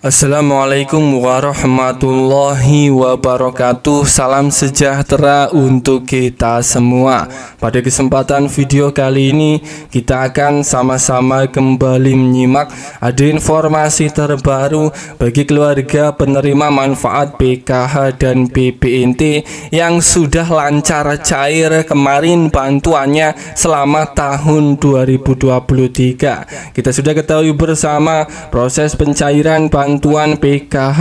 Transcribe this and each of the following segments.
Assalamualaikum warahmatullahi wabarakatuh. Salam sejahtera untuk kita semua. Pada kesempatan video kali ini Kita akan sama-sama kembali menyimak Ada informasi terbaru Bagi keluarga penerima manfaat PKH dan BPNT Yang sudah lancar cair kemarin bantuannya selama tahun 2023 Kita sudah ketahui bersama proses pencairan bantuan bantuan PKH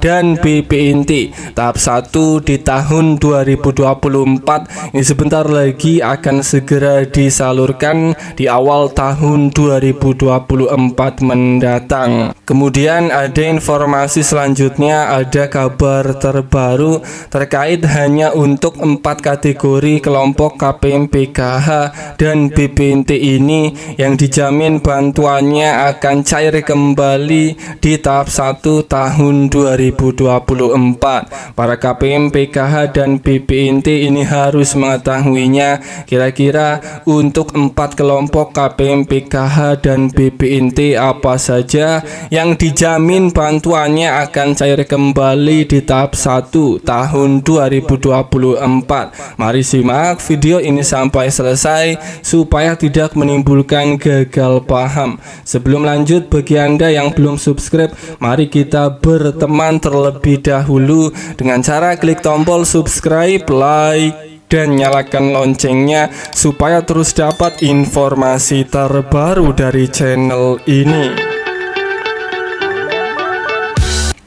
dan BPNT tahap 1 di tahun 2024 ini sebentar lagi akan segera disalurkan di awal tahun 2024 mendatang. Kemudian ada informasi selanjutnya ada kabar terbaru terkait hanya untuk empat kategori kelompok KPM PKH dan BPNT ini yang dijamin bantuannya akan cair kembali di tahap 1 tahun 2024 Para KPM, PKH, dan BPNT ini harus mengetahuinya. Kira-kira untuk empat kelompok KPM, PKH, dan BPNT apa saja Yang dijamin bantuannya akan cair kembali di tahap 1 tahun 2024 Mari simak video ini sampai selesai Supaya tidak menimbulkan gagal paham. Sebelum lanjut bagi Anda yang belum subscribe Mari kita berteman terlebih dahulu dengan cara klik tombol subscribe, like, dan nyalakan loncengnya supaya terus dapat informasi terbaru dari channel ini.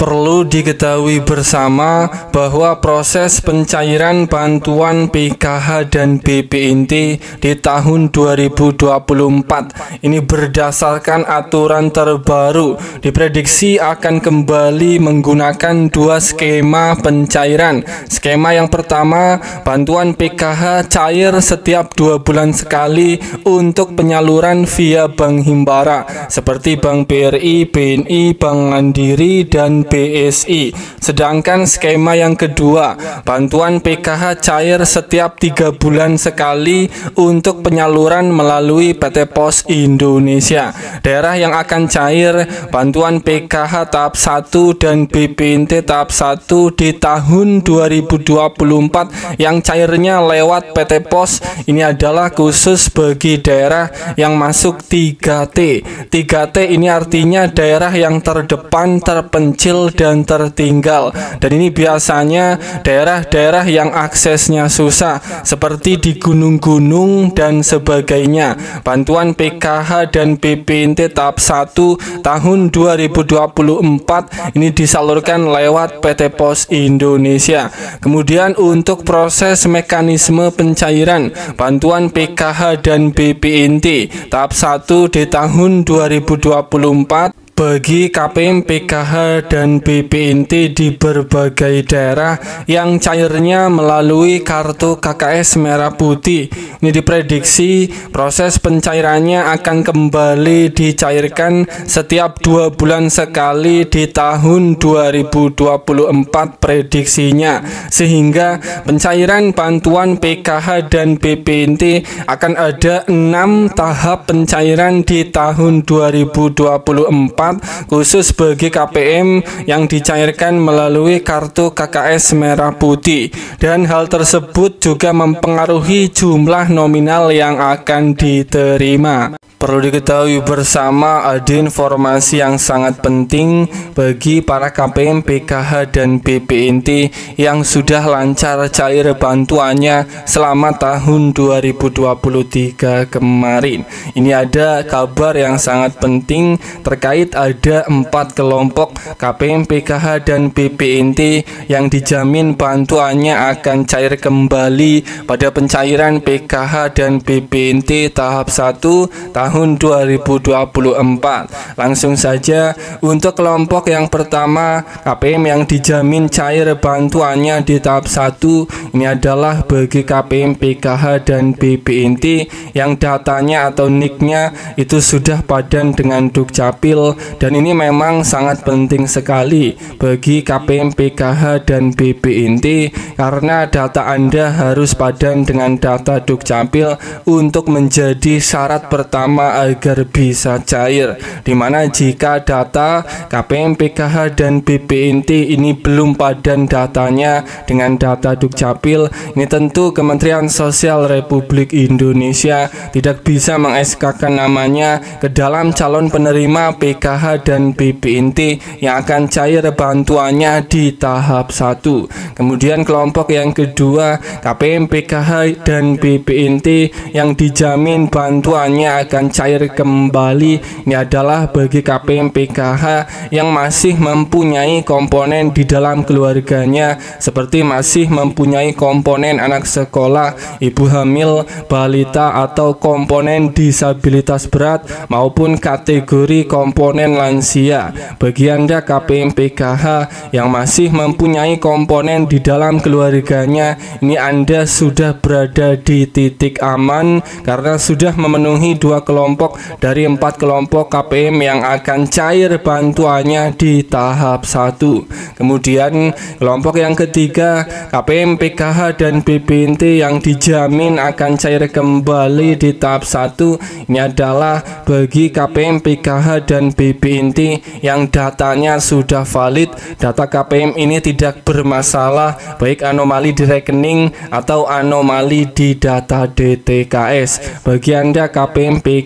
Perlu diketahui bersama bahwa proses pencairan bantuan PKH dan BPNT di tahun 2024 ini berdasarkan aturan terbaru diprediksi akan kembali menggunakan dua skema pencairan. Skema yang pertama, bantuan PKH cair setiap dua bulan sekali untuk penyaluran via Bank Himbara seperti Bank BRI, BNI, Bank Mandiri, dan BSI. Sedangkan skema yang kedua, bantuan PKH cair setiap tiga bulan sekali untuk penyaluran melalui PT Pos Indonesia. Daerah yang akan cair bantuan PKH tahap 1 dan BPNT tahap 1 di tahun 2024 yang cairnya lewat PT Pos ini adalah khusus bagi daerah yang masuk 3T. 3T ini artinya daerah yang terdepan, terpencil dan tertinggal. Dan ini biasanya daerah-daerah yang aksesnya susah seperti di gunung-gunung dan sebagainya. Bantuan PKH dan BPNT tahap 1 tahun 2024 ini disalurkan lewat PT Pos Indonesia. Kemudian untuk proses mekanisme pencairan bantuan PKH dan BPNT tahap 1 di tahun 2024 bagi KPM, PKH, dan BPNT di berbagai daerah yang cairnya melalui kartu KKS merah putih. Ini diprediksi proses pencairannya akan kembali dicairkan setiap dua bulan sekali di tahun 2024 prediksinya. Sehingga pencairan bantuan PKH dan BPNT akan ada enam tahap pencairan di tahun 2024 khusus bagi KPM yang dicairkan melalui kartu KKS merah putih dan hal tersebut juga mempengaruhi jumlah nominal yang akan diterima. Perlu diketahui bersama ada informasi yang sangat penting bagi para KPM, PKH, dan BPNT yang sudah lancar cair bantuannya selama tahun 2023 kemarin. Ini ada kabar yang sangat penting terkait ada empat kelompok KPM, PKH, dan BPNT yang dijamin bantuannya akan cair kembali pada pencairan PKH dan BPNT tahap 1 tahun tahun 2024. Langsung saja untuk kelompok yang pertama KPM yang dijamin cair bantuannya di tahap 1 ini adalah bagi KPM PKH dan BPNT yang datanya atau nicknya itu sudah padan dengan Dukcapil dan ini memang sangat penting sekali bagi KPM PKH dan BPNT karena data Anda harus padan dengan data Dukcapil untuk menjadi syarat pertama bersama agar bisa cair di mana jika data KPM PKH dan BPNT ini belum padan datanya dengan data Dukcapil ini tentu Kementerian Sosial Republik Indonesia tidak bisa mengeskakan namanya ke dalam calon penerima PKH dan BPNT yang akan cair bantuannya di tahap 1 kemudian kelompok yang kedua KPM PKH dan BPNT yang dijamin bantuannya akan cair kembali ini adalah bagi KPM PKH yang masih mempunyai komponen di dalam keluarganya seperti masih mempunyai komponen anak sekolah, ibu hamil, balita atau komponen disabilitas berat maupun kategori komponen lansia. Bagi Anda KPM PKH yang masih mempunyai komponen di dalam keluarganya, ini Anda sudah berada di titik aman karena sudah memenuhi dua kelompok dari empat kelompok KPM yang akan cair bantuannya di tahap 1 kemudian kelompok yang ketiga KPM PKH dan BPNT yang dijamin akan cair kembali di tahap 1 ini adalah bagi KPM PKH dan BPNT yang datanya sudah valid. Data KPM ini tidak bermasalah baik anomali di rekening atau anomali di data DTKS bagi Anda KPM PKH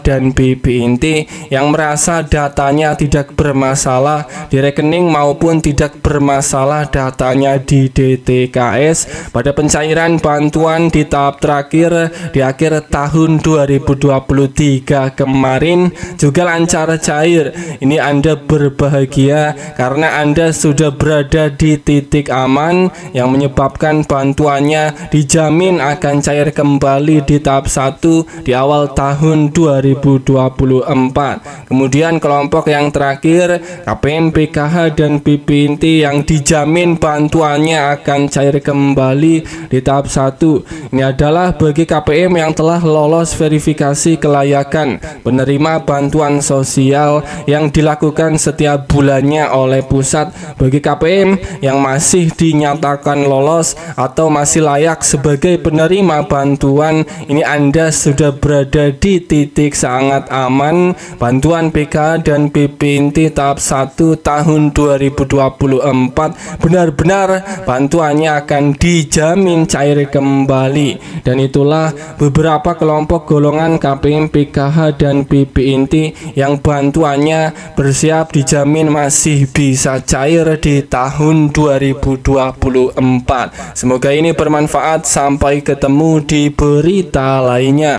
dan BPNT yang merasa datanya tidak bermasalah di rekening maupun tidak bermasalah datanya di DTKS pada pencairan bantuan di tahap terakhir di akhir tahun 2023 kemarin juga lancar cair. Ini Anda berbahagia karena Anda sudah berada di titik aman yang menyebabkan bantuannya dijamin akan cair kembali di tahap 1 di awal tahun 2024 kemudian kelompok yang terakhir KPM PKH dan BPNT yang dijamin bantuannya akan cair kembali di tahap 1 ini adalah bagi KPM yang telah lolos verifikasi kelayakan penerima bantuan sosial yang dilakukan setiap bulannya oleh pusat. Bagi KPM yang masih dinyatakan lolos atau masih layak sebagai penerima bantuan ini Anda sudah berada titik sangat aman. Bantuan PK dan BPNT tahap 1 tahun 2024 benar-benar bantuannya akan dijamin cair kembali. Dan itulah beberapa kelompok golongan KPM PKH dan BPNT yang bantuannya bersiap dijamin masih bisa cair di tahun 2024 semoga ini bermanfaat. Sampai ketemu di berita lainnya